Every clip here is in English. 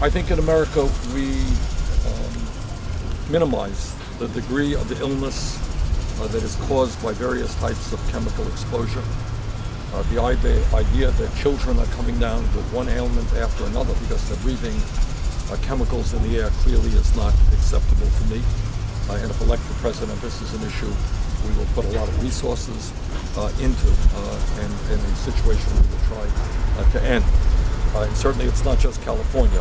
I think in America we um, minimize the degree of the illness uh, that is caused by various types of chemical exposure. Uh, the idea, that children are coming down with one ailment after another because they're breathing uh, chemicals in the air clearly is not acceptable to me. Uh, and if elected president, this is an issue we will put a lot of resources uh, into uh, and, and a situation we will try to end. And certainly it's not just California.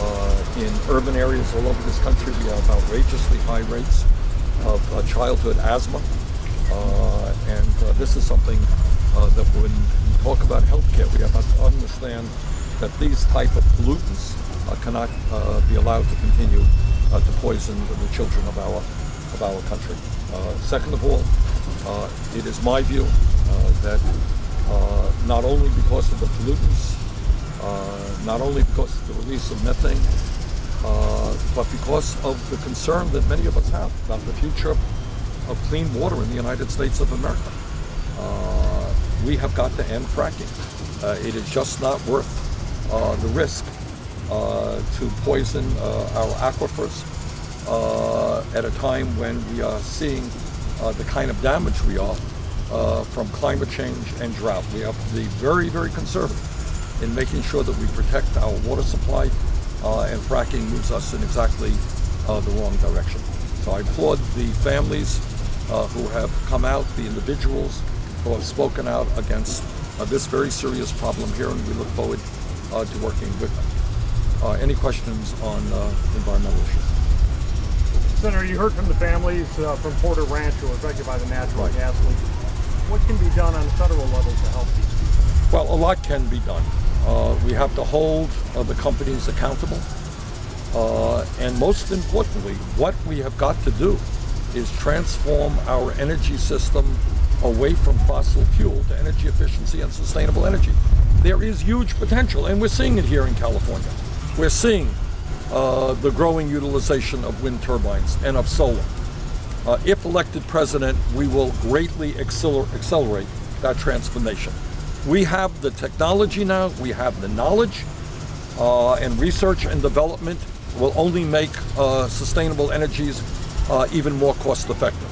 Uh, in urban areas all over this country, we have outrageously high rates of uh, childhood asthma. Uh, and this is something that when we talk about healthcare, we have to understand that these type of pollutants uh, cannot uh, be allowed to continue uh, to poison the children of our of our country. second of all, it is my view that not only because of the pollutants, not only because of the release of methane, but because of the concern that many of us have about the future of clean water in the United States of America. Uh, we have got to end fracking. Uh, it is just not worth uh, the risk uh, to poison uh, our aquifers uh, at a time when we are seeing the kind of damage we are from climate change and drought. We have to be very, very conservative in making sure that we protect our water supply and fracking moves us in exactly the wrong direction. So I applaud the families uh, who have come out, the individuals who have spoken out against uh, this very serious problem here, and we look forward uh, to working with them. Uh, any questions on uh, environmental issues? Senator, you heard from the families uh, from Porter Ranch who were affected by the natural right. gas leak. What can be done on a federal level to help these people? Well, a lot can be done. Uh, we have to hold uh, the companies accountable. Uh, and most importantly, what we have got to do is transform our energy system away from fossil fuel to energy efficiency and sustainable energy. There is huge potential, and we're seeing it here in California. We're seeing uh, the growing utilization of wind turbines and of solar. Uh, if elected president, we will greatly acceler accelerate that transformation. We have the technology now, we have the knowledge, uh, and research and development will only make uh, sustainable energies uh, even more cost effective.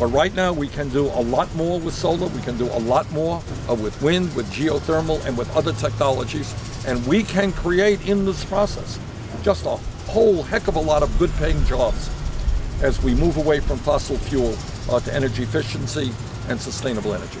But right now we can do a lot more with solar, we can do a lot more uh, with wind, with geothermal, and with other technologies. And we can create in this process just a whole heck of a lot of good paying jobs as we move away from fossil fuel uh, to energy efficiency and sustainable energy.